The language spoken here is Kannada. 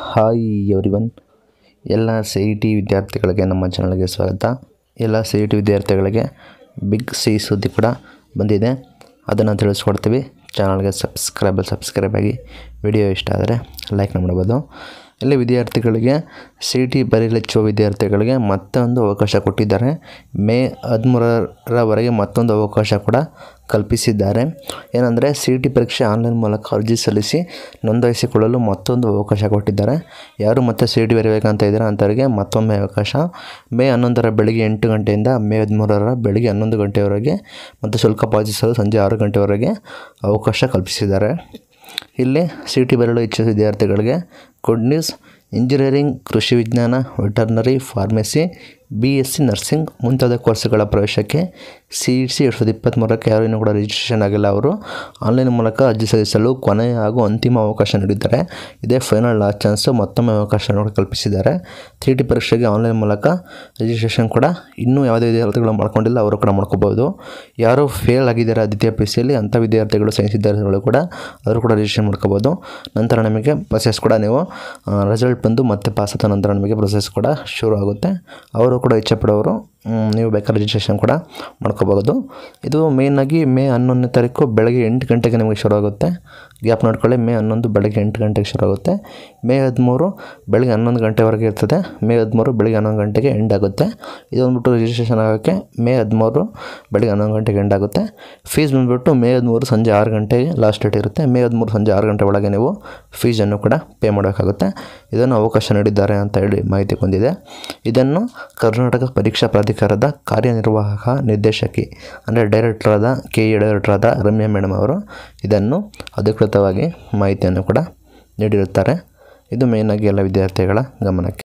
ಹಾಯ್ ಎವ್ರಿವನ್ ಎಲ್ಲ ಸಿ ಇ ಟಿ ವಿದ್ಯಾರ್ಥಿಗಳಿಗೆ ನಮ್ಮ ಚಾನಲ್ಗೆ ಸ್ವಾಗತ. ಎಲ್ಲ ಸಿ ಇ ಟಿ ವಿದ್ಯಾರ್ಥಿಗಳಿಗೆ ಬಿಗ್ ಸಿ ಸುದ್ದಿ ಕೂಡ ಬಂದಿದೆ. ಅದನ್ನು ತಿಳಿಸ್ಕೊಡ್ತೀವಿ. ಚಾನಲ್ಗೆ ಸಬ್ಸ್ಕ್ರೈಬ್ ಸಬ್ಸ್ಕ್ರೈಬ್ ಆಗಿ ವಿಡಿಯೋ ಇಷ್ಟ ಆದರೆ ಲೈಕ್ ಮಾಡ್ಬೋದು ಇಲ್ಲಿ ವಿದ್ಯಾರ್ಥಿಗಳಿಗೆ ಸಿ ಟಿ ಬರೀಲಿಚ್ಚುವ ವಿದ್ಯಾರ್ಥಿಗಳಿಗೆ ಮತ್ತೊಂದು ಅವಕಾಶ ಕೊಟ್ಟಿದ್ದಾರೆ. ಮೇ ಹದಿಮೂರರವರೆಗೆ ಮತ್ತೊಂದು ಅವಕಾಶ ಕೂಡ ಕಲ್ಪಿಸಿದ್ದಾರೆ. ಏನಂದರೆ ಸಿ ಟಿ ಪರೀಕ್ಷೆ ಆನ್ಲೈನ್ ಮೂಲಕ ಅರ್ಜಿ ಸಲ್ಲಿಸಿ ನೋಂದಾಯಿಸಿಕೊಳ್ಳಲು ಮತ್ತೊಂದು ಅವಕಾಶ ಕೊಟ್ಟಿದ್ದಾರೆ. ಯಾರು ಮತ್ತೆ ಸಿ ಟಿ ಬರೀಬೇಕಂತ ಇದ್ದಾರೆ ಅಂಥವರಿಗೆ ಮತ್ತೊಮ್ಮೆ ಅವಕಾಶ. ಮೇ ಹನ್ನೊಂದರ ಬೆಳಗ್ಗೆ ಎಂಟು ಗಂಟೆಯಿಂದ ಮೇ ಹದಿಮೂರರ ಬೆಳಗ್ಗೆ ಹನ್ನೊಂದು ಗಂಟೆಯವರೆಗೆ ಮತ್ತು ಶುಲ್ಕ ಪಾವತಿಸಲು ಸಂಜೆ ಆರು ಗಂಟೆವರೆಗೆ ಅವಕಾಶ ಕಲ್ಪಿಸಿದ್ದಾರೆ. ಇಲ್ಲಿ ಸಿ ಟಿ ಬರಲು ಇಚ್ಛಿಸಿದ ವಿದ್ಯಾರ್ಥಿಗಳಿಗೆ ಗುಡ್ ನ್ಯೂಸ್ ಇಂಜಿನಿಯರಿಂಗ್ ಕೃಷಿ ವಿಜ್ಞಾನ veterinary pharmacy B S C nursing ಮುಂತಾದ ಕೋರ್ಸ್ಗಳ ಪ್ರವೇಶಕ್ಕೆ ಸಿ ಇ ಸಿ ಎರಡು ಸಾವಿರದ ಇಪ್ಪತ್ತ್ಮೂರಕ್ಕೆ ಯಾರು ಇನ್ನೂ ಕೂಡ ರಿಜಿಸ್ಟ್ರೇಷನ್ ಆಗಿಲ್ಲ ಅವರು. ಆನ್ಲೈನ್ ಮೂಲಕ ಅರ್ಜಿ ಸಲ್ಲಿಸಲು ಕೊನೆಯ ಹಾಗೂ ಅಂತಿಮ ಅವಕಾಶ ನೀಡಿದ್ದಾರೆ. ಇದೇ ಫೈನಲ್ ಲಾಸ್ಟ್ ಚಾನ್ಸು ಮತ್ತೊಮ್ಮೆ ಅವಕಾಶ ನೋಡಿ ಕಲ್ಪಿಸಿದ್ದಾರೆ. ತ್ರೀ ಟಿ ಪರೀಕ್ಷೆಗೆ ಆನ್ಲೈನ್ ಮೂಲಕ ರಿಜಿಸ್ಟ್ರೇಷನ್ ಕೂಡ ಇನ್ನೂ ಯಾವುದೇ ವಿದ್ಯಾರ್ಥಿಗಳು ಮಾಡ್ಕೊಂಡಿಲ್ಲ, ಅವರು ಕೂಡ ಮಾಡ್ಕೋಬೋದು. ಯಾರು ಫೇಲ್ ಆಗಿದ್ದಾರೆ ದ್ವಿತೀಯ ಪಿ ಸಿಯಲ್ಲಿ ಅಂಥ ವಿದ್ಯಾರ್ಥಿಗಳು ಸೈನ್ಸ್ ವಿದ್ಯಾರ್ಥಿಗಳು ಕೂಡ ಅವರು ಕೂಡ ರಿಜಿಸ್ಟ್ರೇಷನ್ ಮಾಡ್ಕೋಬೋದು. ನಂತರ ನಮಗೆ ಪ್ರೊಸೆಸ್ ಕೂಡ ನೀವು ರಿಸಲ್ಟ್ ಬಂದು ಮತ್ತೆ ಪಾಸ್ ಆದ ನಂತರ ನಮಗೆ ಪ್ರೊಸೆಸ್ ಕೂಡ ಶುರು ಆಗುತ್ತೆ. ಅವರು ಕೂಡ ಇಚ್ಛೆಪಡೋರು ಮ್, ನೀವು ಬೇಕಾದ್ರೆ ರಿಜಿಸ್ಟ್ರೇಷನ್ ಕೂಡ ಮಾಡ್ಕೋಬೋದು ಇದು ಮೇಯ್ನಾಗಿ ಮೇ ಹನ್ನೊಂದನೇ ತಾರೀಕು ಬೆಳಗ್ಗೆ ಎಂಟು ಗಂಟೆಗೆ ನಿಮಗೆ ಶುರು ಆಗುತ್ತೆ. ಗ್ಯಾಪ್ ನೋಡ್ಕೊಳ್ಳಿ, ಮೇ ಹನ್ನೊಂದು ಬೆಳಗ್ಗೆ ಎಂಟು ಗಂಟೆಗೆ ಶುರು ಆಗುತ್ತೆ. ಮೇ ಹದಿಮೂರು ಬೆಳಗ್ಗೆ ಹನ್ನೊಂದು ಗಂಟೆವರೆಗೆ ಇರ್ತದೆ. ಮೇ ಹದಿಮೂರು ಬೆಳಗ್ಗೆ ಹನ್ನೊಂದು ಗಂಟೆಗೆ ಎಂಡ್ ಆಗುತ್ತೆ. ಇದು ಬಂದ್ಬಿಟ್ಟು ರಿಜಿಸ್ಟ್ರೇಷನ್ ಆಗೋಕ್ಕೆ ಮೇ ಹದಿಮೂರು ಬೆಳಗ್ಗೆ ಹನ್ನೊಂದು ಗಂಟೆಗೆ ಎಂಡ್ ಆಗುತ್ತೆ. ಫೀಸ್ ಬಂದುಬಿಟ್ಟು ಮೇ ಹದಿಮೂರು ಸಂಜೆ ಆರು ಗಂಟೆಗೆ ಲಾಸ್ಟ್ ಡೇಟ್ ಇರುತ್ತೆ. ಮೇ ಹದಿಮೂರು ಸಂಜೆ ಆರು ಗಂಟೆ ಒಳಗೆ ನೀವು ಫೀಸನ್ನು ಕೂಡ ಪೇ ಮಾಡಬೇಕಾಗುತ್ತೆ. ಇದನ್ನು ಅವಕಾಶ ನೀಡಿದ್ದಾರೆ ಅಂತ ಹೇಳಿ ಮಾಹಿತಿ ಬಂದಿದೆ. ಇದನ್ನು ಕರ್ನಾಟಕ ಪರೀಕ್ಷಾ ಪ್ರಾಧಿಕಾರದ ಕಾರ್ಯನಿರ್ವಾಹಕ ನಿರ್ದೇಶಕಿ, ಅಂದರೆ ಡೈರೆಕ್ಟರಾದ ಕೆ. ಇ ಡೈರೆಕ್ಟರಾದ ರಮ್ಯಾ ಮೇಡಮ್ ಅವರು ಇದನ್ನು ಅಧಿಕೃತವಾಗಿ ಮಾಹಿತಿಯನ್ನು ಕೂಡ ನೀಡಿರುತ್ತಾರೆ. ಇದು ಮೇಯ್ನಾಗಿ ಎಲ್ಲ ವಿದ್ಯಾರ್ಥಿಗಳ ಗಮನಕ್ಕೆ